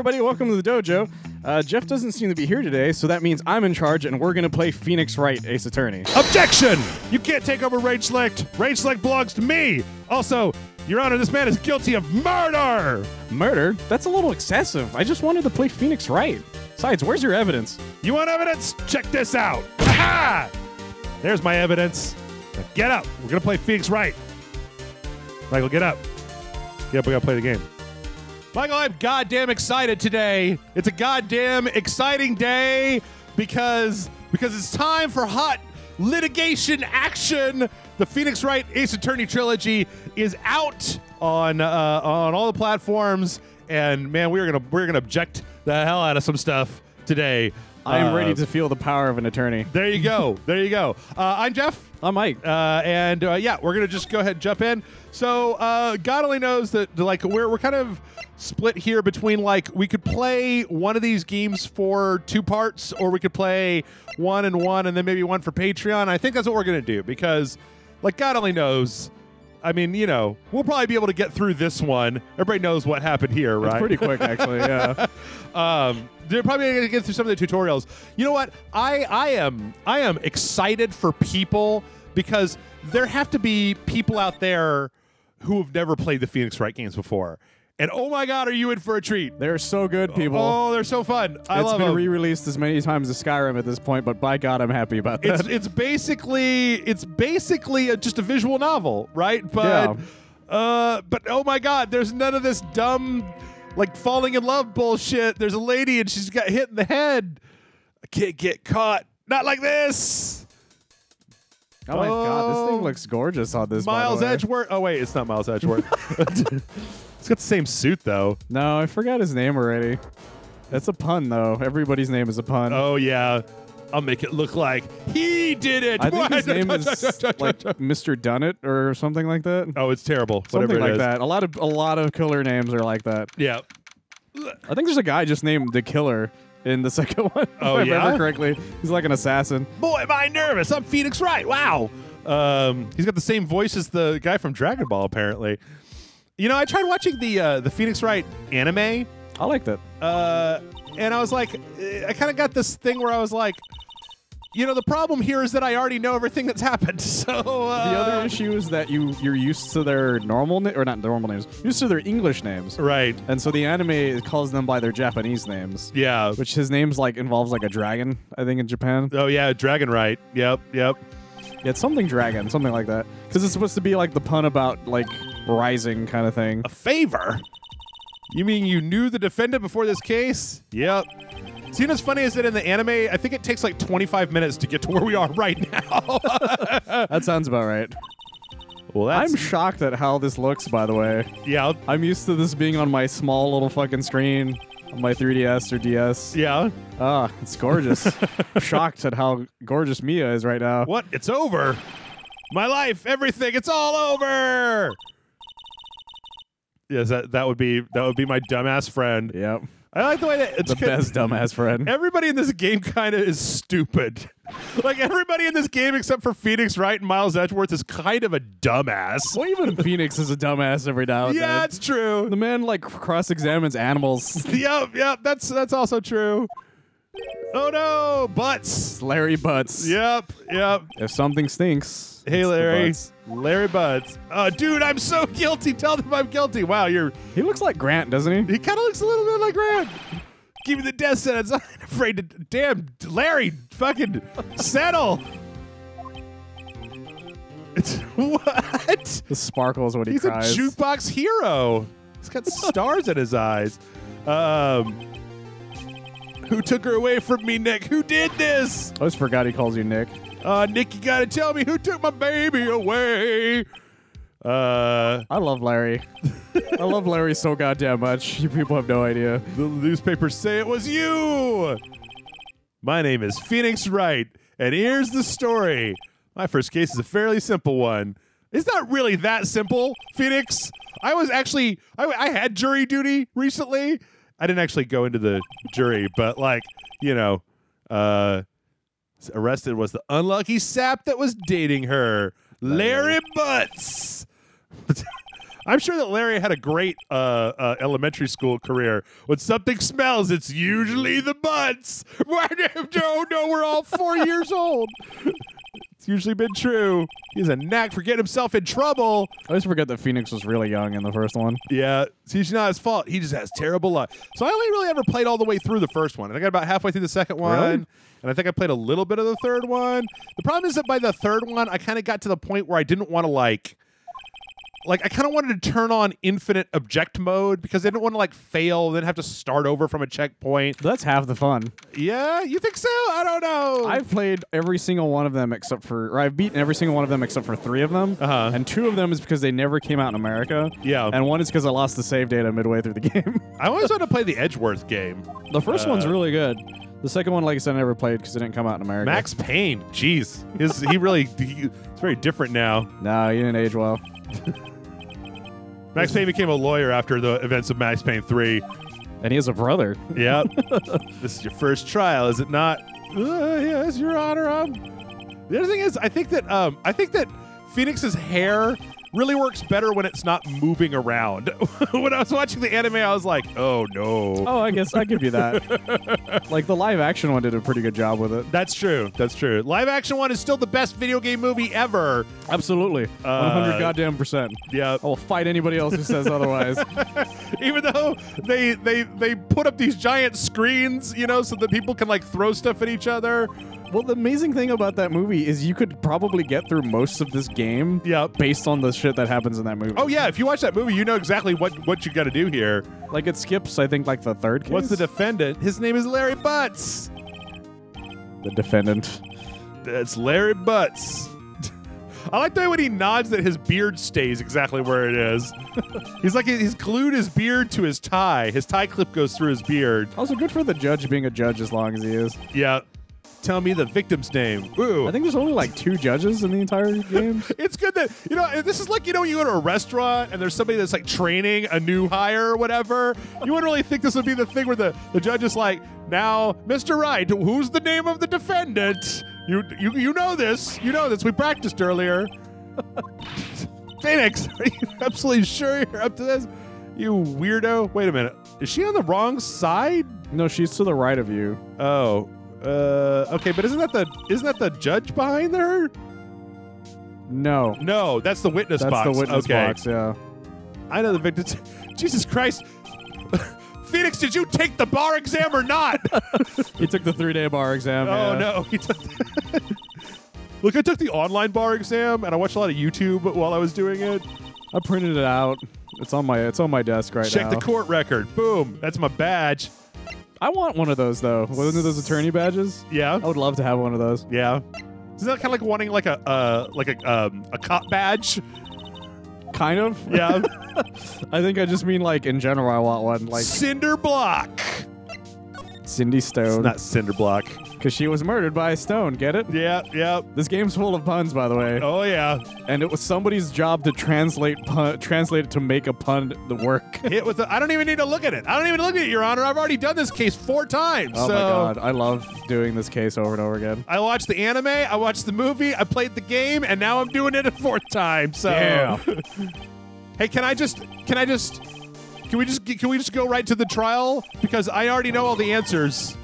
everybody. Welcome to the dojo. Uh, Jeff doesn't seem to be here today, so that means I'm in charge, and we're going to play Phoenix Wright, Ace Attorney. Objection! You can't take over Rage Select. Rage Select belongs to me. Also, Your Honor, this man is guilty of murder. Murder? That's a little excessive. I just wanted to play Phoenix Wright. Besides, where's your evidence? You want evidence? Check this out. Aha! There's my evidence. Now get up. We're gonna play Phoenix Wright. Michael, get up. Get up. We gotta play the game. Michael, I'm goddamn excited today. It's a goddamn exciting day because because it's time for hot litigation action. The Phoenix Wright Ace Attorney trilogy is out on uh, on all the platforms, and man, we're gonna we're gonna object the hell out of some stuff today. I'm Uh, ready to feel the power of an attorney. There you go. there you go. Uh, I'm Jeff. I'm Mike. Uh, and uh, yeah, we're gonna just go ahead and jump in. So uh, God only knows that like we're we're kind of split here between like we could play one of these games for two parts, or we could play one and one, and then maybe one for Patreon. I think that's what we're gonna do because like God only knows. I mean, you know, we'll probably be able to get through this one. Everybody knows what happened here, right? It's pretty quick, actually. Yeah. um, they're probably going to get through some of the tutorials. You know what? I I am I am excited for people because there have to be people out there who have never played the Phoenix Wright games before. And oh my God, are you in for a treat? They're so good, people. Oh, they're so fun. I it's love been them. re-released as many times as Skyrim at this point, but by God, I'm happy about that. it's it's basically it's basically a, just a visual novel, right? But Yeah. uh, but oh my God, there's none of this dumb like falling in love bullshit. There's a lady and she's got hit in the head. I can't get caught. Not like this. Oh my God, this thing looks gorgeous on this. by the Miles way. Edgeworth. Oh wait, it's not Miles Edgeworth. it's got the same suit though. No, I forgot his name already. That's a pun, though. Everybody's name is a pun. Oh yeah. I'll make it look like he did it. I think his name is like Mr. Dunnit or something like that. Oh, it's terrible. something Whatever like is. that. A lot of a lot of killer names are like that. Yeah. I think there's a guy just named the Killer in the second one. if Oh, I yeah? remember correctly. He's like an assassin. Boy, am I nervous. I'm Phoenix Wright. Wow. Um, he's got the same voice as the guy from Dragon Ball, apparently. You know, I tried watching the uh, the Phoenix Wright anime, I like that. uh, and I was like, eh, I kind of got this thing where I was like, you know, the problem here is that I already know everything that's happened. So uh, The other issue is that you you're used to their normal na- or not normal names, used to their English names, right? and so the anime calls them by their Japanese names. Yeah. Which his name's like involves like a dragon, I think in Japan. Oh yeah, Dragon right. Yep, yep. Yeah, it's something dragon, something like that. Because it's supposed to be like the pun about like rising kind of thing. A favor? You mean you knew the defendant before this case? Yep. See, what's funny is that in the anime, I think it takes like 25 minutes to get to where we are right now. That sounds about right. well, I'm shocked at how this looks, by the way. yeah, I'm used to this being on my small little fucking screen on my 3DS or DS. yeah. Ah, it's gorgeous. shocked at how gorgeous Mia is right now. What? It's over. My life, everything, it's all over. Yes, that that would be that would be my dumbass friend. Yep. I like the way that it's The best dumbass friend. Everybody in this game kind of is stupid. Like everybody in this game except for Phoenix Wright and Miles Edgeworth is kind of a dumbass. Well, even Phoenix is a dumbass every now and then. Yeah, it's true. The man like cross-examines animals. yep, yep, that's that's also true. Oh no, butts. Larry Butz. Yep, yep. If something stinks, Hey Larry. Larry Butz. Uh, dude, I'm so guilty. Tell them I'm guilty. Wow, you're He looks like Grant, doesn't he? he kind of looks a little bit like Grant. Give me the death sentence. I'm afraid to damn Larry, fucking settle. It's what? The sparkles when he He's cries. a jukebox hero. He's got stars in his eyes. Um, who took her away from me, Nick? Who did this? I always forgot he calls you Nick. Uh, Nick, you gotta tell me who took my baby away. Uh, I love Larry. I love Larry so goddamn much. You people have no idea. the newspapers say it was you. My name is Phoenix Wright, and here's the story. My first case is a fairly simple one. It's not really that simple, Phoenix. I was actually I, I had jury duty recently. I didn't actually go into the jury, but like you know, uh, arrested was the unlucky sap that was dating her, Larry Butz. I'm sure that Larry had a great uh, uh, elementary school career. When something smells, it's usually the butts. no, no, we're all four years old. It's usually been true. He has a knack for getting himself in trouble. I always forget that Phoenix was really young in the first one. Yeah, it's usually not his fault. He just has terrible luck. So I only really ever played all the way through the first one. And I got about halfway through the second one. Really? And I think I played a little bit of the third one. The problem is that by the third one, I kind of got to the point where I didn't want to like like I kind of wanted to turn on infinite object mode because I didn't want to like fail, then have to start over from a checkpoint. That's half the fun. Yeah, you think so? I don't know. I've played every single one of them except for, or I've beaten every single one of them except for three of them. Uh-huh. And two of them is because they never came out in America. Yeah. And one is because I lost the save data midway through the game. I always wanted to play the Edgeworth game. the first Uh, one's really good. The second one, like I said, I never played because it didn't come out in America. Max Payne, jeez, his he really he, it's very different now. No, you didn't age well. Max Payne became a lawyer after the events of Max Payne three. And he has a brother. Yeah. this is your first trial, is it not? Uh, yes, Your Honor. Um, the other thing is, I think that um, I think that Phoenix's hair really works better when it's not moving around. when I was watching the anime, I was like, oh no. Oh, I guess I give you that. like the live action one did a pretty good job with it. That's true. That's true. Live action one is still the best video game movie ever. Absolutely. Uh, 100 goddamn percent. Yeah. I will fight anybody else who says otherwise. Even though they they they put up these giant screens, you know, so that people can like throw stuff at each other. Well, the amazing thing about that movie is you could probably get through most of this game Yeah. based on the shit that happens in that movie. Oh yeah, if you watch that movie, you know exactly what what you got to do here. Like it skips, I think, like the third case. What's the defendant? His name is Larry Butz. the defendant? That's Larry Butz. I like the way when he nods that his beard stays exactly where it is. he's like he's glued his beard to his tie. His tie clip goes through his beard. Also, good for the judge being a judge as long as he is. Yeah. Tell me the victim's name. Ooh. I think there's only like two judges in the entire game. It's good that you know this is like you know when you go to a restaurant and there's somebody that's like training a new hire or whatever. You wouldn't really think this would be the thing where the, the judge is like, now, Mr. Wright, who's the name of the defendant? You you you know this. You know this. We practiced earlier. Phoenix, are you absolutely sure you're up to this? You weirdo. Wait a minute. Is she on the wrong side? no, she's to the right of you. Oh. Uh okay, but isn't that the isn't that the judge behind her? No, No, that's the witness that's box. That's the witness okay. box. Yeah. I know the victim. Jesus Christ. Phoenix, did you take the bar exam or not? He took the three-day bar exam. oh yeah. no. He took Look, I took the online bar exam and I watched a lot of YouTube while I was doing it. I printed it out. It's on my it's on my desk right Check now. the court record. Boom. That's my badge. I want one of those though. Wasn't it those attorney badges? Yeah. I would love to have one of those. Yeah. Isn't that kind of like wanting like a uh, like a um, a cop badge? Kind of. Yeah. I think I just mean like in general. I want one like Cinder block. Cindy It's Stone not cinder block. Because she was murdered by a stone. Get it? Yeah. Yeah. This game's full of puns, by the way, Oh yeah. and it was somebody's job to translate pun, translate it to make a pun the work. With the, I don't even need to look at it. I don't even look at it, Your Honor. I've already done this case four times. Oh so my god, I love doing this case over and over again. I watched the anime, I watched the movie, I played the game, and now I'm doing it a fourth time. So Yeah. hey, can I just can I just can we just can we just go right to the trial because I already know all the answers.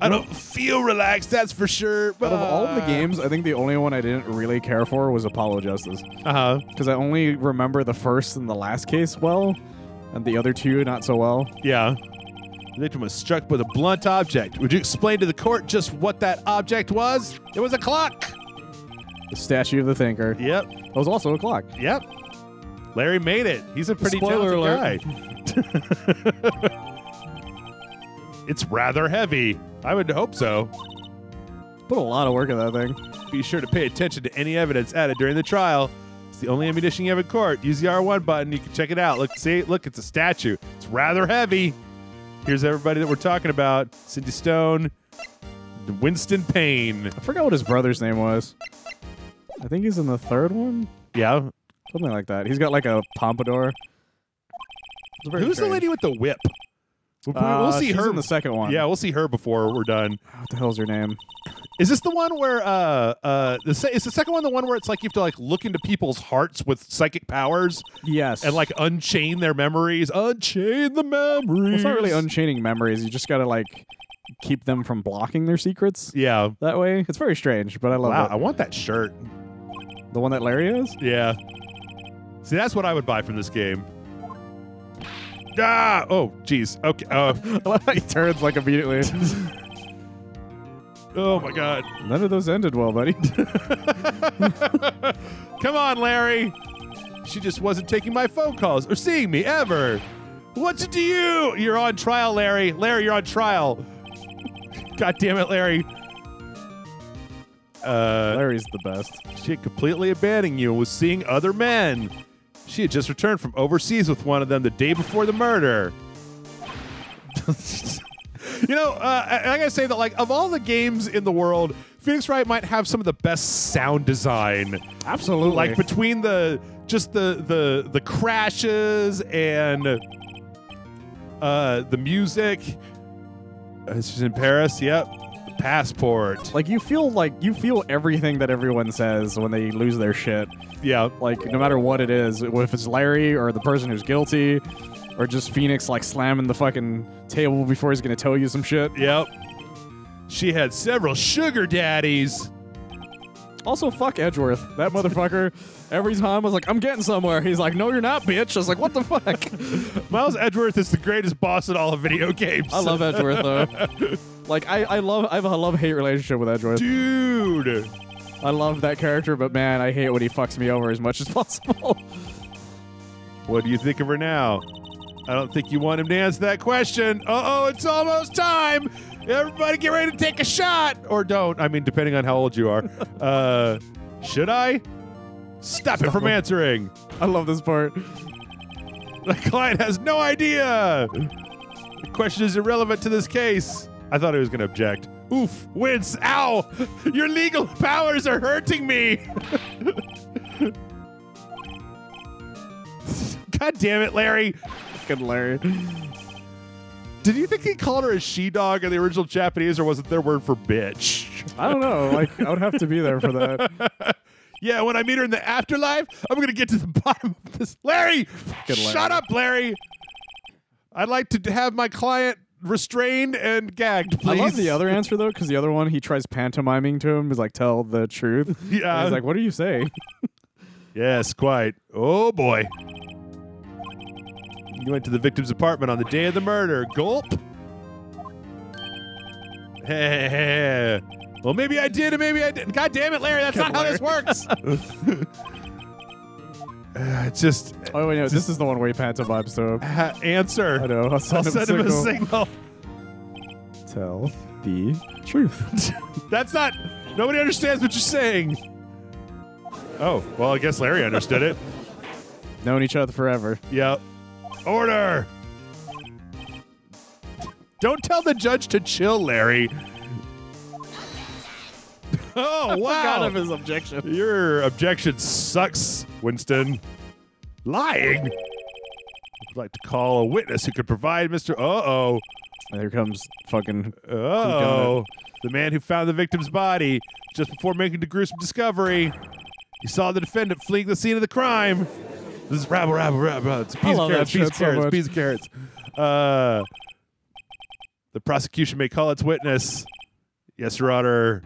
I don't feel relaxed, that's for sure. Out of all of the games, I think the only one I didn't really care for was Apollo Justice uh huh, because I only remember the first and the last case well, and the other two not so well. yeah. The victim was struck with a blunt object. Would you explain to the court just what that object was? It was a clock. The statue of the thinker. Yep. That was also a clock. Yep. Larry made it. He's a pretty Spoiler talented guy. it's rather heavy. I would hope so. Put a lot of work in that thing. Be sure to pay attention to any evidence added during the trial. It's the only ammunition you have in court. Use the R1 button. You can check it out. Look, see, look, it's a statue. It's rather heavy. Here's everybody that we're talking about: Cindy Stone, Winston Payne. I forgot what his brother's name was. I think he's in the third one, Yeah. something like that. He's got like a pompadour. Who's the lady with the whip? We'll, Uh, we'll see she's her in the second one. Yeah, we'll see her before we're done. What the hell's her name? Is this the one where uh uh the se- is the second one the one where it's like you have to like look into people's hearts with psychic powers Yes. and like unchain their memories, unchain the memories. Well, it's not really unchaining memories. You just gotta like keep them from blocking their secrets yeah. that way. It's very strange, but I love Wow, it. I want that shirt. The one that Larry is. Yeah. See, that's what I would buy from this game. Ah! Oh, jeez. Okay. Uh, I love how he turns like immediately. oh my God. None of those ended well, buddy. Come on, Larry. She just wasn't taking my phone calls or seeing me ever. What's it to you? You're on trial, Larry. Larry, you're on trial. God damn it, Larry. Uh, Larry's the best. she completely abandoned you and was seeing other men. She had just returned from overseas with one of them the day before the murder. you know, uh, I, I gotta say that, like, of all the games in the world, Phoenix Wright might have some of the best sound design. Absolutely. Like between the just the the the crashes and uh the music. Uh, This is in Paris. Yep. Passport. like you feel like you feel everything that everyone says when they lose their shit. Yeah. Like no matter what it is, if it's Larry or the person who's guilty, or just Phoenix like slamming the fucking table before he's gonna tell you some shit. Yep. She had several sugar daddies. Also, fuck Edgeworth. That motherfucker. Every time I was like, I'm getting somewhere. He's like, No, you're not, bitch. I was like, What the fuck? Miles Edgeworth is the greatest boss in all of video games. I love Edgeworth though. like I, I love I have a love hate relationship with Edgeworth. Dude. I love that character, but man, I hate when he fucks me over as much as possible. What do you think of her now? I don't think you want him to answer that question. Uh oh, it's almost time. Everybody get ready to take a shot. Or don't. I mean, depending on how old you are. uh, should I? Stop it from answering. I love this part. The client has no idea. The question is irrelevant to this case. I thought he was going to object. Oof, wince, ow! Your legal powers are hurting me! God damn it, Larry. Good Larry. Did you think he called her a she dog in the original Japanese, or was it their word for bitch? I don't know. Like I would have to be there for that. Yeah, when I meet her in the afterlife, I'm going to get to the bottom of this. Larry! Larry. Shut up, Larry! I'd like to have my client restrained and gagged, please. I love the other answer though, because the other one he tries pantomiming to him is like tell the truth. Yeah. And he's like, "What do you say?" Yes, quite. Oh boy. You went to the victim's apartment on the day of the murder. Gulp. Hey. Well, maybe I did, and maybe I didn't. God damn it, Larry! That's not how this works. Uh, just Oh wait, no, this is the one where he pantomimes to him. uh, answer. I know. I'll I'll send, send him, him a a signal. signal. Tell the truth. That's not. Nobody understands what you're saying. Oh, well, I guess Larry understood it. Known each other forever. Yep. Order. Don't tell the judge to chill, Larry. Oh, Forgot wow. of his objection. Your objection sucks, Winston. Lying. I'd like to call a witness who could provide Mr. Uh oh. There comes fucking. Uh oh. The man who found the victim's body just before making the gruesome discovery. He saw the defendant fleeing the scene of the crime. This is rabble, rabble, rabble. It's a I piece of carrots, that piece of so carrots, piece of carrots. Uh, the prosecution may call its witness. Yes, Your Honor.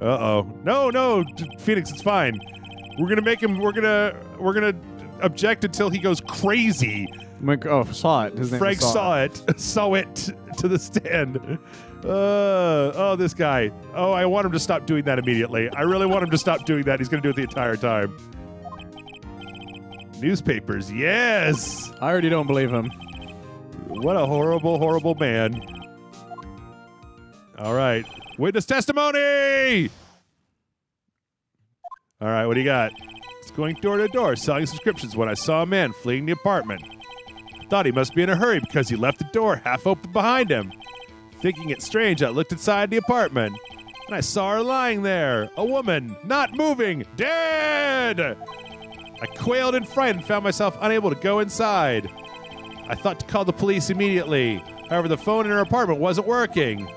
Uh oh. No, no, Phoenix, it's fine. We're gonna make him. We're gonna. We're gonna object until he goes crazy. Mc- Oh, saw it. His Frank Sahwit, saw it to the stand. Uh, oh, this guy. Oh, I want him to stop doing that immediately. I really want him to stop doing that. He's going to do it the entire time. Newspapers, yes. I already don't believe him. What a horrible, horrible man. All right, witness testimony. All right, what do you got? It's going door to door selling subscriptions when I saw a man fleeing the apartment. Thought he must be in a hurry because he left the door half open behind him. Thinking it strange, I looked inside the apartment and I saw her lying there, a woman, not moving, dead. I quailed in fright and found myself unable to go inside. I thought to call the police immediately. However, the phone in her apartment wasn't working.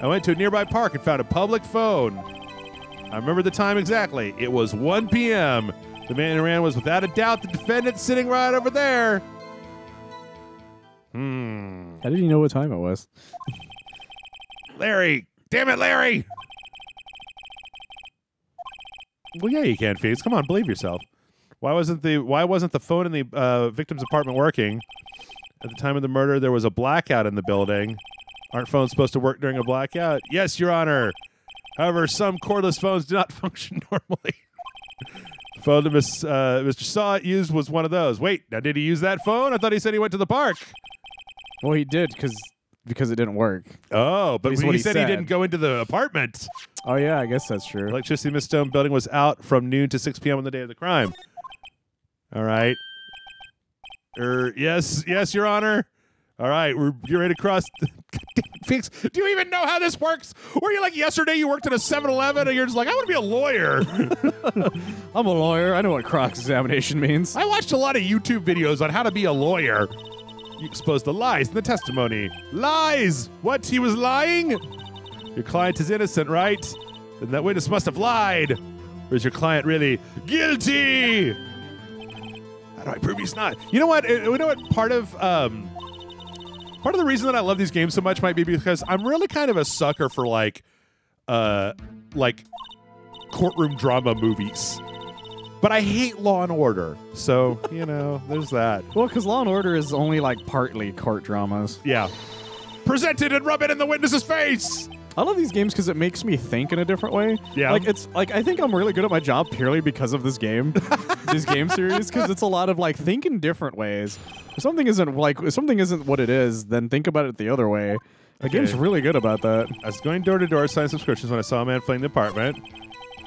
I went to a nearby park and found a public phone. I remember the time exactly. It was 1 p.m. The man who ran was without a doubt the defendant sitting right over there. Hmm. How did you know what time it was? Larry. Damn it, Larry. Well, yeah, you can, Phoenix. Come on, believe yourself. Why wasn't the Why wasn't the phone in the uh, victim's apartment working? At the time of the murder, there was a blackout in the building. Aren't phones supposed to work during a blackout? Yes, Your Honor. However, some cordless phones do not function normally. the phone that Miss, uh, Mr. Saw used was one of those. Wait, now did he use that phone? I thought he said he went to the park. Well, he did because because it didn't work. Oh, but he, he said, he didn't go into the apartment. Oh yeah, I guess that's true. Electricity in Miss Stone building was out from noon to 6 p.m. on the day of the crime. All right. Er, yes, yes, Your Honor. All right, we're you're ready to cross. Phoenix, do you even know how this works? Were you like yesterday? You worked at a 7-Eleven, and you're just like, I want to be a lawyer. I'm a lawyer. I know what cross examination means. I watched a lot of YouTube videos on how to be a lawyer. You expose the lies in the testimony. Lies! What? He was lying? Your client is innocent, right? Then that witness must have lied. Or is your client really guilty? I prove he's not? You know what? Uh, You know what? Part of um, part of the reason that I love these games so much might be because I'm really kind of a sucker for like, uh, like courtroom drama movies. But I hate Law and Order, so you know, there's that. Well, because Law and Order is only like partly court dramas. Yeah. Present it and rub it in the witness's face. I love these games because it makes me think in a different way. Yeah. Like it's like I think I'm really good at my job purely because of this game, this game series, because it's a lot of like think in different ways. If something isn't like if something isn't what it is, then think about it the other way. The Okay. game's really good about that. I was going door to door signing subscriptions when I saw a man fleeing the apartment.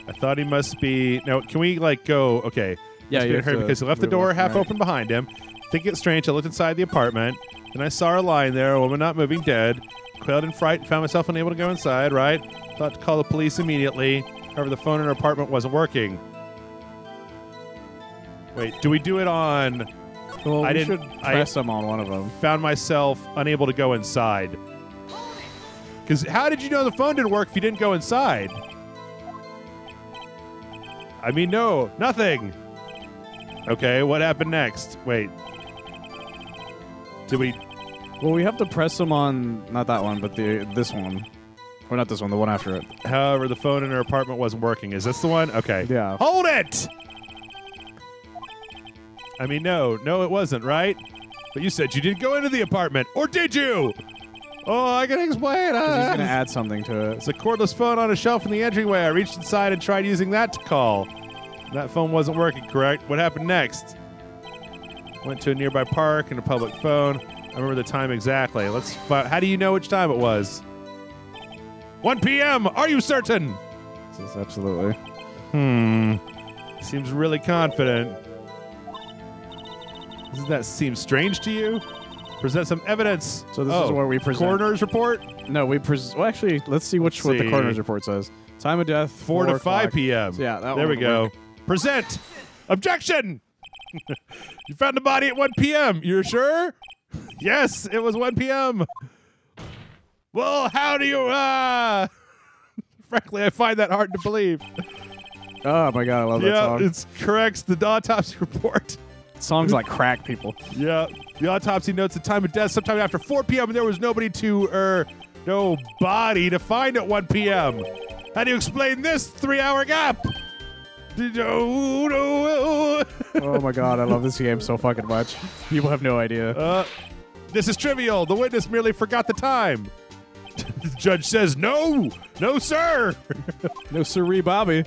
I thought he must be. Now, can we like go? Okay. Yeah, you have because he left the door half open behind him. Think it strange. I looked inside the apartment. and I saw her lying there, a woman not moving, dead. Quailed in fright and found myself unable to go inside. Right. Thought to call the police immediately. However, the phone in her apartment wasn't working. Wait, do we do it on? Well, I we didn't- should I- press them on one of them. found myself unable to go inside. Because how did you know the phone didn't work if you didn't go inside? I mean, no, nothing. Okay, what happened next? Wait. Did we? Well, we have to press them on not that one, but the this one, or not this one, the one after it. However, the phone in her apartment wasn't working. Is this the one? Okay. Yeah. Hold it! I mean, no, no, it wasn't, right? But you said you didn't go into the apartment, or did you? Oh, I can explain. 'Cause he's Uh, gonna add something to it. It's a cordless phone on a shelf in the entryway. I reached inside and tried using that to call. That phone wasn't working, correct? What happened next? Went to a nearby park and a public phone. I remember the time exactly. Let's. How do you know which time it was? 1 p.m. Are you certain? This is absolutely. Hmm. Seems really confident. Doesn't that seem strange to you? Present some evidence. So this oh, is where we present. coroner's report. No, we present. Well, actually, let's see which what the coroner's report says. Time of death: Four, to five p.m. So, yeah, that there one we go. work. Present. Objection. you found the body at 1 p.m. You're sure? Yes, it was 1 p.m. Well, how do you? Uh... Frankly, I find that hard to believe. Oh my god, I love that yeah, song. it's correct. The autopsy report. Songs like crack people. Yeah, the autopsy notes the time of death sometime after 4 p.m. and there was nobody to, er, no body to find at 1 p.m. How do you explain this three-hour gap? Oh, oh my god, I love this game so fucking much. People have no idea. Uh, this is trivial. The witness merely forgot the time. the judge says, no, no, sir. No siree, Bobby.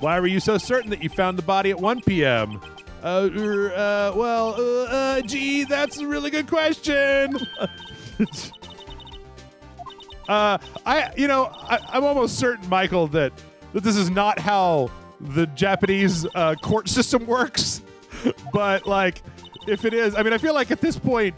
Why were you so certain that you found the body at 1 p.m.? Uh, er, uh well, uh, uh, gee, that's a really good question. uh, I, you know, I, I'm almost certain, Michael, that that this is not how the Japanese uh, court system works. but like, if it is, I mean, I feel like at this point,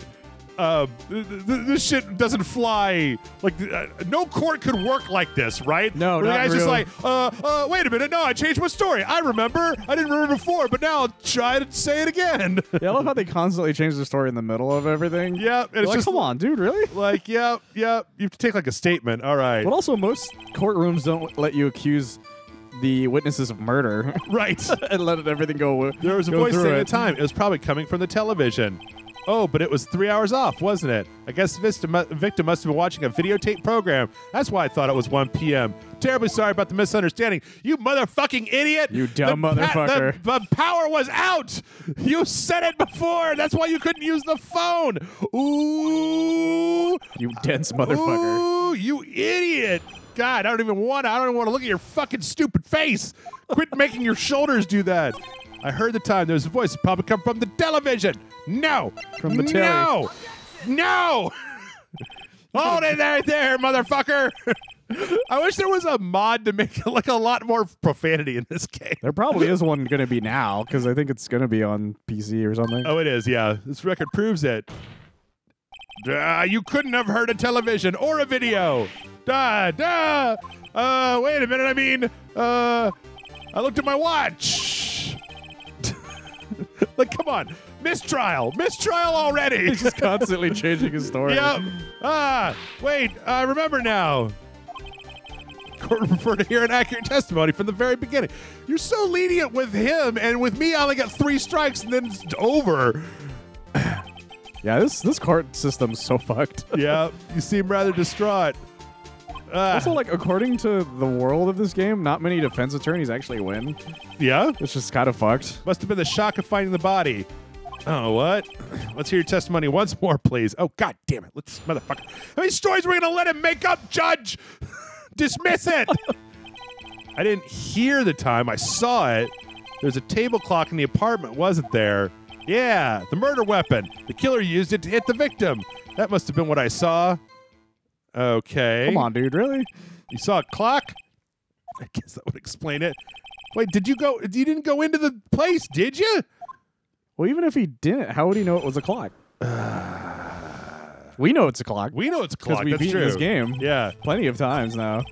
uh, th- th- this shit doesn't fly. Like, uh, no court could work like this, right? No, Where the not guy's just like, uh, uh, wait a minute, no, I changed my story. I remember. I didn't remember before, but now I'll try to say it again. Yeah, I love how they constantly change the story in the middle of everything. yeah, and You're it's like, just come on, dude, really? like, yep, yep. You have to take like a statement. All right, But also, most courtrooms don't let you accuse the witnesses of murder right. and let everything go. Away. There was a go voice through saying at it. the time. It was probably coming from the television. Oh, but it was three hours off, wasn't it? I guess victim, must have been watching a videotape program. That's why I thought it was 1 p.m. Terribly sorry about the misunderstanding. You motherfucking idiot! You dumb The motherfucker. the, the power was out. You said it before. That's why you couldn't use the phone. Ooh, You dense motherfucker. Ooh, you idiot! God, I don't even want. to I don't even want to look at your fucking stupid face. Quit making your shoulders do that. I heard the time. There was a voice. It probably come from the television. No, From the telly. No, no. Hold it right there, motherfucker. I wish there was a mod to make like a lot more profanity in this game. There probably is one going to be now because I think it's going to be on PC or something. Oh, it is. Yeah, this record proves it. Duh, you couldn't have heard a television or a video. Duh, duh. Uh, wait a minute. I mean, uh, I looked at my watch. like, come on, mistrial, mistrial already. He's just constantly changing his story. yep. Ah, wait. I remember now. Court would prefer to hear an accurate testimony from the very beginning. You're so lenient with him, and with me, I only got three strikes, and then it's over. Yeah, this this court system's so fucked. yeah, you seem rather distraught. Ah, Also, like according to the world of this game, not many defense attorneys actually win. yeah, It's just kind of fucked. must have been the shock of finding the body. Oh, what? Let's hear your testimony once more, please. Oh, god damn it! Let's motherfucker. How many stories are we gonna let him make up, Judge? Dismiss it. I didn't hear the time. I saw it. There's a table clock in the apartment, wasn't there? Yeah, the murder weapon. The killer used it to hit the victim. That must have been what I saw. Okay. Come on, dude, really? You saw a clock? I guess that would explain it. Wait, did you go? You didn't go into the place, did you? Well, even if he didn't, how would he know it was a clock? we know it's a clock We know it's a because clock. we've beaten true. this game Yeah, plenty of times now.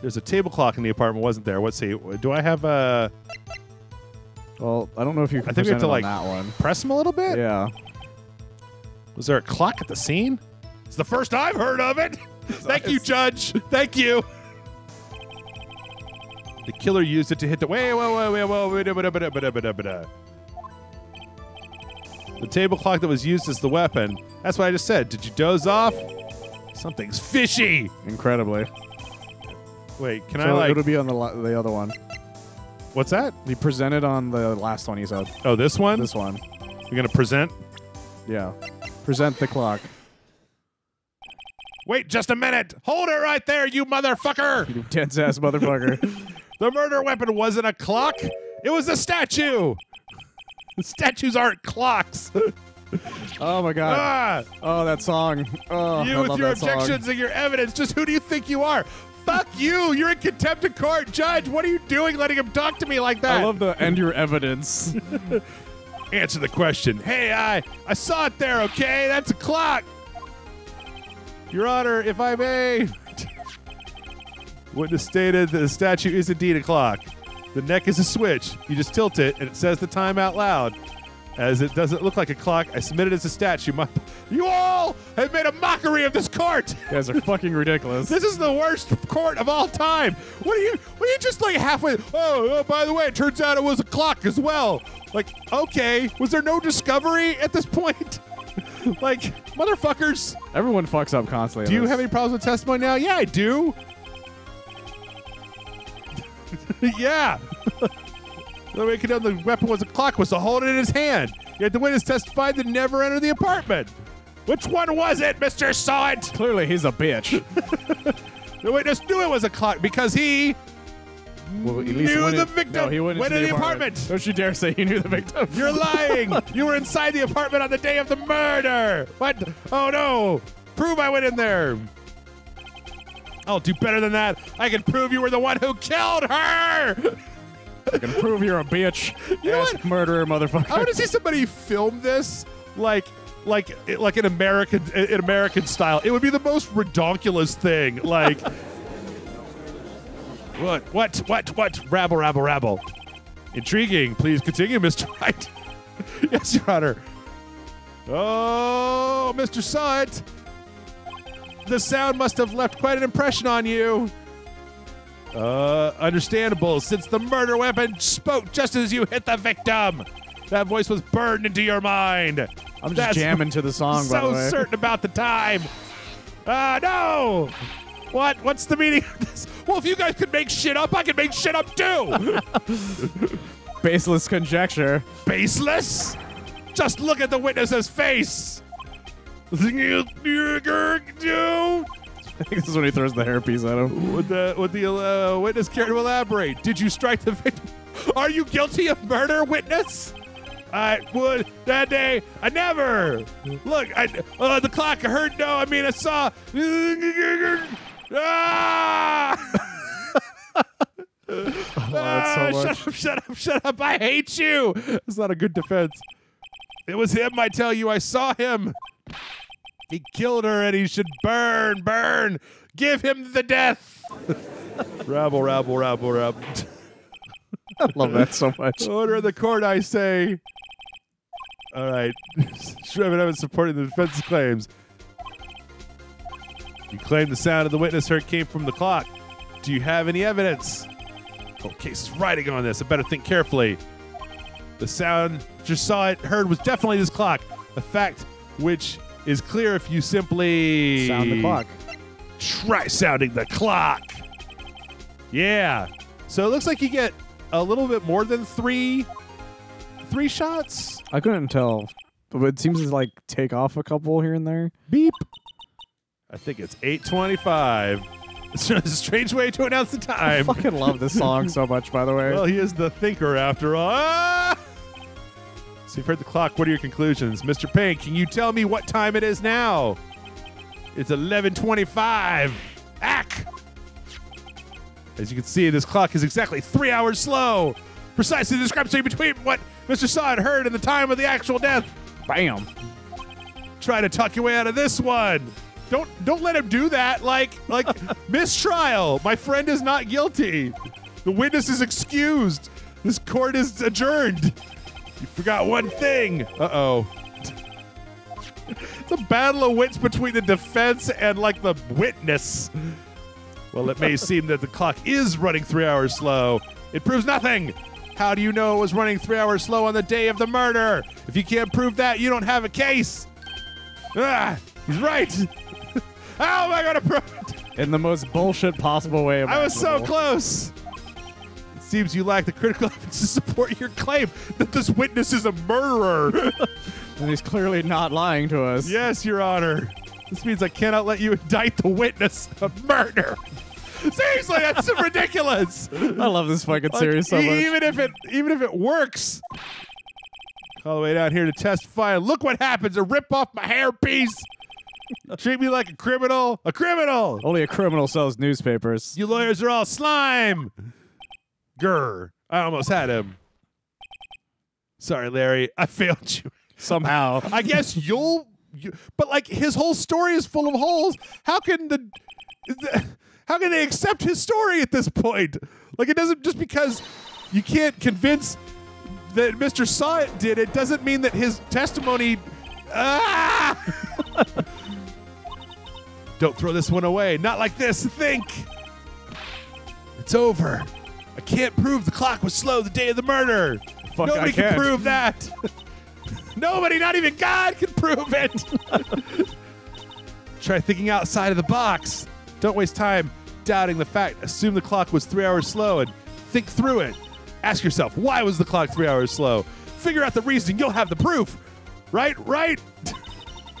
there's a table clock in the apartment, wasn't there? Let's see. Do I have a Well, I don't know if you can I think we have to, like- that one. press him a little bit? Yeah. Was there a clock at the scene? It's the first I've heard of it. Thank you, Judge. Thank you. The killer used it to hit the. Wait. The table clock that was used as the weapon. That's what I just said. Did you doze off? Something's fishy. Incredibly. Wait, can so I like? It'll be on the the other one. What's that? He presented on the last one he said. Oh, this one. This one. You're gonna present. Yeah. Present the clock. Wait, just a minute. Hold it right there, you motherfucker. You dense ass motherfucker. The murder weapon wasn't a clock. It was a statue. Statues aren't clocks. oh my god. ah, Oh, that song. Oh, you I with love your that song. objections and your evidence. Just who do you think you are? Fuck you. You're in contempt of court, judge. What are you doing letting him talk to me like that? I love the end your evidence. Answer the question. Hey, I I saw it there, okay? That's a clock. Your Honor, if I may. Witness stated that the statue is indeed a clock. The neck is a switch. You just tilt it, and it says the time out loud. As it doesn't look like a clock, I submit it as a statue. My, you all have made a mockery of this court. you guys are fucking ridiculous. This is the worst court of all time. What are you? What are you just like halfway? Oh, oh, by the way, it turns out it was a clock as well. Like, okay, was there no discovery at this point? like, motherfuckers. Everyone fucks up constantly. Do you have any problems with testimony now? Yeah, I do. yeah. the way he could know the weapon was a clock was to hold it in his hand. Yet the witness testified that never entered the apartment. Which one was it, Mr. Sahwit? Clearly, he's a bitch. The witness knew it was a clock because he Well, at least Knew the victim No, he went, went into in the apartment. Don't you dare say you knew the victim. You're lying. you were inside the apartment on the day of the murder. What? Oh no. Prove I went in there. I'll do better than that. I can prove you were the one who killed her. I can prove you're a bitch. You know what? murderer, motherfucker. I want to see somebody film this like like like an American in American style. It would be the most redonkulous thing. Like what what what what rabble rabble rabble. Intriguing. Please continue, Mr. Wright. yes, Your Honor. Oh, Mr. Sut. The sound must have left quite an impression on you. Uh, understandable, since the murder weapon spoke just as you hit the victim. That voice was burned into your mind. I'm just That's jamming to the song, by the so certain about the time. Ah, no. What? What's the meaning of this? Well, if you guys could make shit up, I could make shit up too. Baseless conjecture. Baseless? Just look at the witness's face. I think this is when he throws the hairpiece at him. Would the would the uh, witness care to elaborate? Did you strike the victim? Are you guilty of murder, witness? I would that day. I never. Look, I uh, the clock. I heard no. I mean, I saw. Ah! Ah, so much. Shut up! Shut up! Shut up! I hate you. It's not a good defense. It was him. I tell you, I saw him. He killed her, and he should burn, burn. Give him the death. rabble, rabble, rabble, rabble. I love that so much. Order of the court, I say. All right. Shreven Evans supporting the defense claims. You claim the sound of the witness heard came from the clock. Do you have any evidence? Oh, case is writing on this. I better think carefully. The sound just saw it, heard was definitely this clock. A fact which is clear if you simply Sound the clock. Try sounding the clock. Yeah. So it looks like you get a little bit more than three three shots. I couldn't tell, but it seems to like take off a couple here and there. Beep. I think it's 825. It's a strange way to announce the time. I time. fucking love this song so much, by the way. Well, he is the thinker after all. Ah! So you've heard the clock. What are your conclusions? Mr. Pink, can you tell me what time it is now? It's 1125. Ack! As you can see, this clock is exactly three hours slow. Precisely the discrepancy between what Mr. Saw had heard and the time of the actual death. Bam. Try to talk your way out of this one. Don't don't let him do that. Like like mistrial. My friend is not guilty. The witness is excused. This court is adjourned. You forgot one thing. Uh oh. It's a battle of wits between the defense and like the witness. Well, it may seem that the clock is running three hours slow. It proves nothing. How do you know it was running three hours slow on the day of the murder? If you can't prove that, you don't have a case. Ah, he's right. How am I going to prove? In the most bullshit possible way. I was so close. It seems you lack the critical evidence to support your claim that this witness is a murderer. And he's clearly not lying to us. yes, Your Honor. This means I cannot let you indict the witness of murder. Seriously, that's ridiculous. I love this fucking Like, series so much. Even if it even if it works. All the way down here to testify. Look what happens. A rip off my hairpiece. Treat me like a criminal. A criminal. Only a criminal sells newspapers. You lawyers are all slime. Grr. I almost had him. Sorry, Larry. I failed you. Somehow. I guess you'll. You, but like his whole story is full of holes. How can the, the- how can they accept his story at this point? Like it doesn't just because you can't convince that Mr. Sahwit did it doesn't mean that his testimony. Ah! Don't throw this one away. Not like this. Think. It's over. I can't prove the clock was slow the day of the murder. Fuck, Nobody can can't. prove that. Nobody, not even God, can prove it. Try thinking outside of the box. Don't waste time doubting the fact. Assume the clock was three hours slow and think through it. Ask yourself, why was the clock three hours slow? Figure out the reason. You'll have the proof. Right? Right?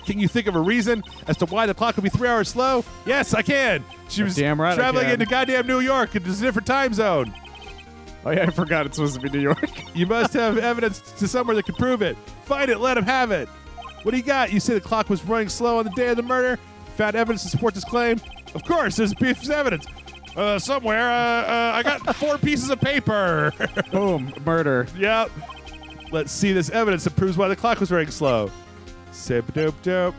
can you think of a reason as to why the clock would be three hours slow? Yes, I can. She was damn right traveling into goddamn New York. It's a different time zone. Oh yeah, I forgot it's supposed to be New York. You must have evidence to somewhere that could prove it. Find it, let him have it. What do you got? You say the clock was running slow on the day of the murder? Found evidence to support this claim? Of course, there's a piece of evidence. Uh, somewhere. Uh, uh, I got four pieces of paper. Boom, murder. yep. Let's see this evidence that proves why the clock was running slow. Sip dope dope.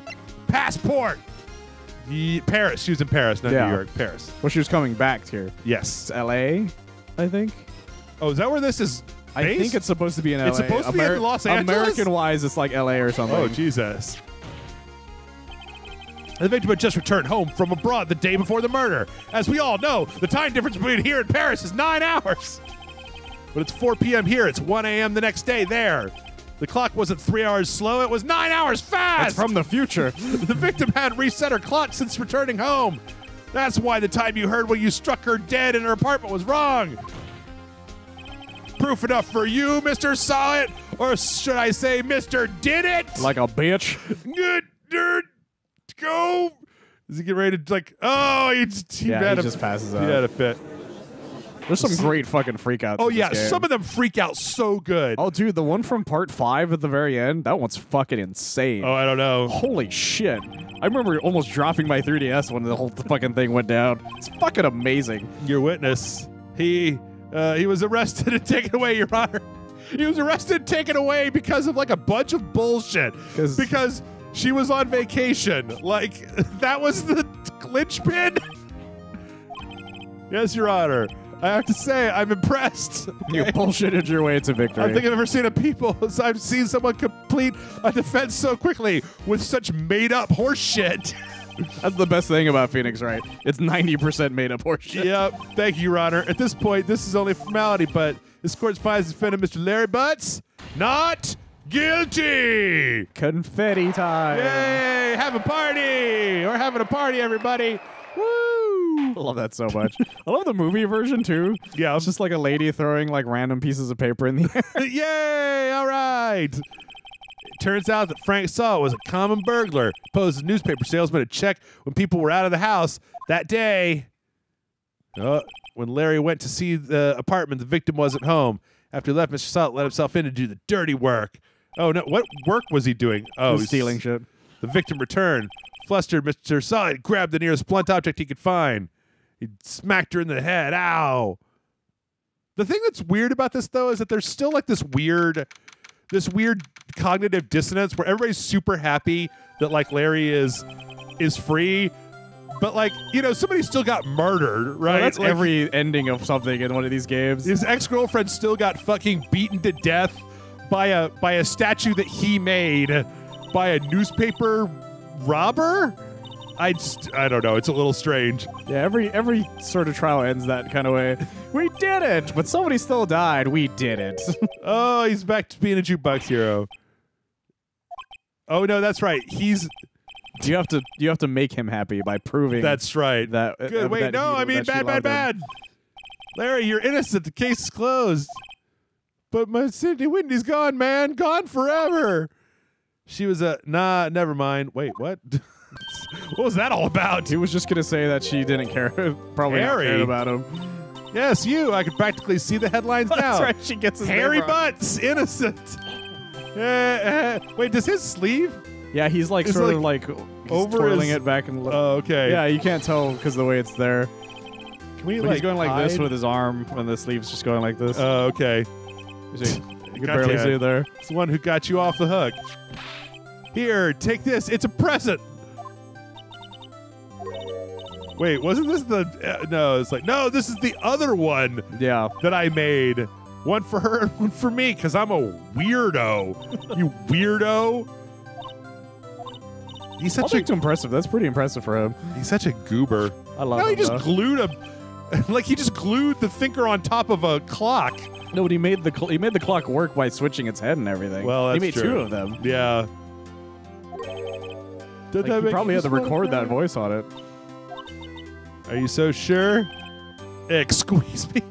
Passport. Ye- Paris. She was in Paris, not Yeah. New York. Paris. Well, she was coming back here. Yes. It's L.A. I think. Oh, is that where this is? I based? think it's supposed to be in LA. It's supposed to be in Los Angeles? American wise, it's like LA or something. Oh, Jesus. The victim had just returned home from abroad the day before the murder. As we all know, the time difference between here and Paris is nine hours. But it's 4 p.m. here. It's 1 a.m. the next day there. The clock wasn't three hours slow, it was nine hours fast. It's from the future. the victim hadn't reset her clock since returning home. That's why the time you heard when you struck her dead in her apartment was wrong. Proof enough for you, Mr. Sahwit, or should I say, Mr. Did It? like a bitch. good dirt. Go. Is he getting ready to like? Oh, he, he Yeah, had he a, just passes out. He had a fit. There's some great fucking freakouts. Oh in yeah, some of them freak out so good. Oh, dude, the one from part five at the very end, that one's fucking insane. Oh, I don't know. Holy shit. I remember almost dropping my 3DS when the whole fucking thing went down. It's fucking amazing. Your witness. He uh, he was arrested and taken away, Your Honor. He was arrested and taken away because of like a bunch of bullshit. Because she was on vacation. Like that was the linchpin. yes, Your Honor. I have to say, I'm impressed. You bullshitted your way to victory. I don't think I've ever seen a people. I've seen someone complete a defense so quickly with such made up horseshit. That's the best thing about Phoenix, right? It's 90% made up horseshit. yep. Thank you, Your Honor. At this point, this is only a formality, but this court finds defendant Mr. Larry Butz not guilty. Confetti time. Yay! Have a party! We're having a party, everybody. Woo! I love that so much. I love the movie version too. Yeah. It's just like a lady throwing like random pieces of paper in the air. Yay! All right. It turns out that Frank Sahwit was a common burglar, posed as a newspaper salesman to check when people were out of the house that day. Uh, when Larry went to see the apartment, the victim wasn't home. After he left, Mr. Sahwit let himself in to do the dirty work. Oh no! What work was he doing? Oh, he's stealing shit. The victim returned. Flustered, Mr. Sahwit grabbed the nearest blunt object he could find. He smacked her in the head. Ow. The thing that's weird about this though is that there's still like this weird this weird cognitive dissonance where everybody's super happy that like Larry is is free. But like, you know, somebody still got murdered, right? Well, that's Like, every ending of something in one of these games. his ex-girlfriend still got fucking beaten to death by a by a statue that he made by a newspaper robber. I just I don't know. It's a little strange. Yeah, every every sort of trial ends that kind of way. We did it, but somebody still died. We did it. Oh, he's back to being a jukebox hero. Oh no, that's right. He's you have to you have to make him happy by proving that's right. that. uh, Good. Wait, that no, he- I mean bad, bad, him. bad. Larry, you're innocent. The case is closed. But my Sydney Whitney's gone, man. Gone forever. She was a nah. Never mind. Wait, what? what was that all about? He was just gonna say that she didn't care, probably not Harry. cared about him. Yes, you. I can practically see the headlines now. That's right. She gets his name wrong. Butz, innocent. Eh, eh. Wait, does his sleeve? Yeah, he's like It's sort like of like over twirling his- it back and. Oh, okay. yeah, you can't tell because the way it's there. Can we But he's going like this hide? with his arm, and the sleeve's just going like this. Oh, okay. you see- you can barely see it there. It's the one who got you off the hook. Here, take this. It's a present. Wait, wasn't this the? Uh, no, it's like no. This is the other one Yeah, that I made. One for her and one for me because I'm a weirdo. you weirdo. He's I'll such a take too impressive. That's pretty impressive for him. he's such a goober. I love No, he just though. glued a like he just glued the thinker on top of a clock. No, but he made the he made the clock work by switching its head and everything. Well, that's he made two of them. Yeah. Did Like, that he make probably you had to record that voice on it. Are you so sure? Excuse me.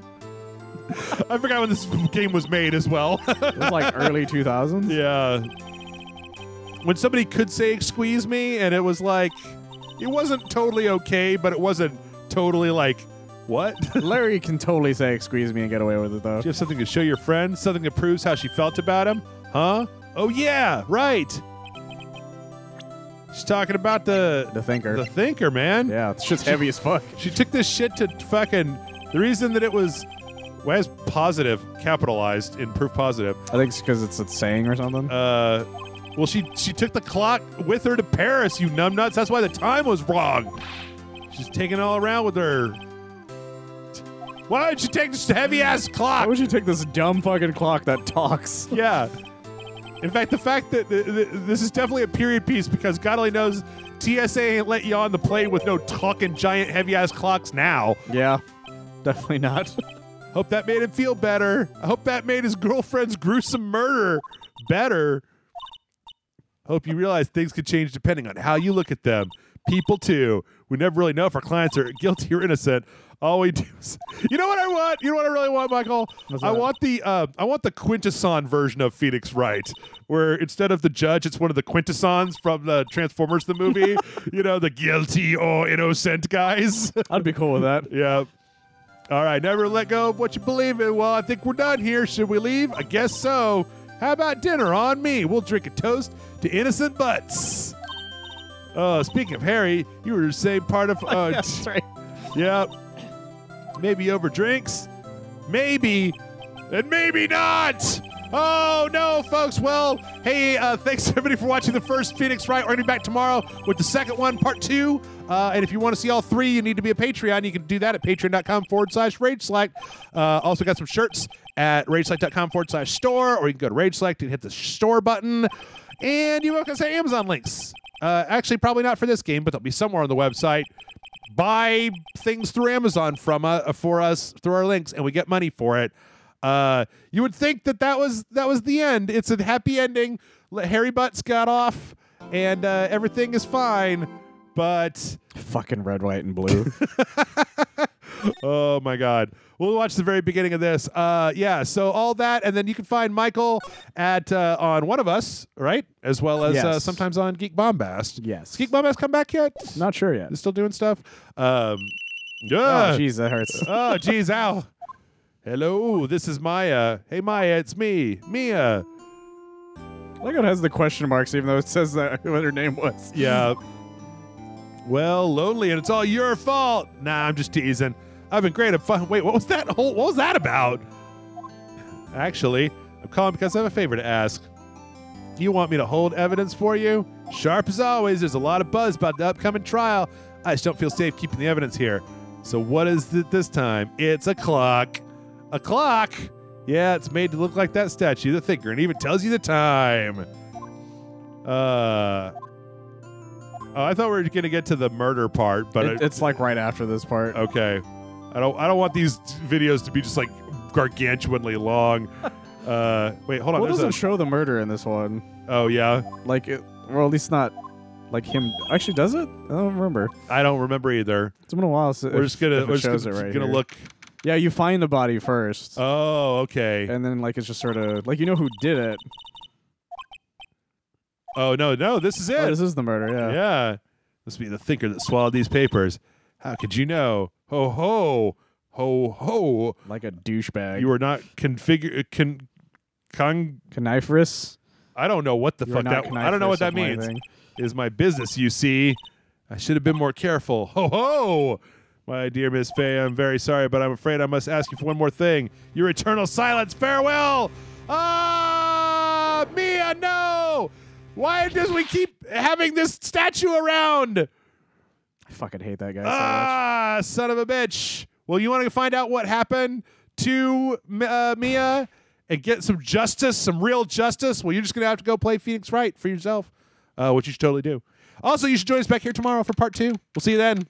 I forgot when this game was made as well. It was like early 2000s. yeah. When somebody could say "squeeze me" and it was like, it wasn't totally okay, but it wasn't totally like, what? Larry can totally say "squeeze me" and get away with it though. Do you have something to show your friend? Something that proves how she felt about him? Huh? Oh yeah, right. She's talking about the The thinker. the thinker, man. yeah, it's just heavy as fuck. She took this shit to fucking. The reason that it was. Why is positive capitalized in proof positive? I think it's because it's a saying or something. Uh, Well, she she took the clock with her to Paris, you numbnuts. That's why the time was wrong. She's taking it all around with her. Why did she take this heavy ass clock? Why clock? would you take this dumb fucking clock that talks? Yeah. In fact, the fact that th- th- this is definitely a period piece because God only knows TSA ain't let you on the plane with no talking giant heavy ass clocks now. Yeah, definitely not. Hope that made him feel better. I hope that made his girlfriend's gruesome murder better. Hope you realize things could change depending on how you look at them. People too. We never really know if our clients are guilty or innocent. All we do is, you know what I want. You know what I really want, Michael. I want the uh, I want the quintesson version of Phoenix Wright, where instead of the judge, it's one of the quintessons from the Transformers the movie. you know, the guilty or innocent guys. I'd be cool with that. Yeah. All right, never let go of what you believe in. Well, I think we're done here. Should we leave? I guess so. How about dinner on me? We'll drink a toast to innocent butts. Uh, speaking of Harry, you were the same part of. Uh, That's right. yeah. Maybe over drinks. Maybe. And maybe not. Oh, no, folks. Well, hey, uh, thanks everybody for watching the first Phoenix Wright. We're going to be back tomorrow with the second one, part two. Uh, and if you want to see all three, you need to be a Patreon. You can do that at patreon.com forward slash rage select. Uh, also got some shirts at rageselect.com forward slash store, or you can go to rage select and hit the store button. And you can say Amazon links. Uh, actually, probably not for this game, but they'll be somewhere on the website buy things through Amazon from uh, for us through our links, and we get money for it. Uh, you would think that that was that was the end. It's a happy ending. Harry Butz got off, and uh, everything is fine. But Fucking red, white, and blue. oh my god, we'll watch the very beginning of this. Uh, yeah, so all that, and then you can find Michael at uh, on one of us, right, as well as uh, sometimes on Geek Bombast. yes. Has Geek Bombast come back yet? Not sure yet. Still doing stuff. Um, Oh, yeah. jeez, that hurts. oh, geez, ow. Hello, this is Maya. Hey, Maya, it's me, Mia. Like it has the question marks, even though it says that what her name was. Yeah. Well, lonely, and it's all your fault. Nah, I'm just teasing. I've been great. I'm fun. Wait, what was that? Whole, what was that about? Actually, I'm calling because I have a favor to ask. You want me to hold evidence for you? Sharp as always. There's a lot of buzz about the upcoming trial. I just don't feel safe keeping the evidence here. So what is it this time? It's a clock. A clock? Yeah, it's made to look like that statue, the thinker, and even tells you the time. Uh. Oh, I thought we were gonna get to the murder part, but It- I- it's like right after this part. okay. I don't. I don't want these videos to be just like gargantuanly long. Uh, wait, hold on. What There's doesn't a- show the murder in this one? oh yeah, Like, it, or at least not like him. Actually, does it? I don't remember. I don't remember either. It's been a while. Since We're just gonna. We're just gonna, right gonna look. Yeah, you find the body first, Oh, okay. and then like it's just sort of like you know who did it. Oh no, no, this is it. Oh, this is the murder. Yeah. Yeah. Must be the thinker that swallowed these papers. How could you know? Ho ho. Ho ho. Like a douchebag. You were not configure con con coniferous. I don't know what the You are fuck not that I don't know what that means. is my. Is my business, you see. I should have been more careful. Ho ho. My dear Miss Fey, I'm very sorry, but I'm afraid I must ask you for one more thing. Your eternal silence. Farewell. Ah, Mia, no. Why does we keep having this statue around? I fucking hate that guy so much. Ah, son of a bitch. Well, you want to find out what happened to uh, Mia and get some justice, some real justice? Well, you're just going to have to go play Phoenix Wright for yourself, uh, which you should totally do. Also, you should join us back here tomorrow for part two. We'll see you then.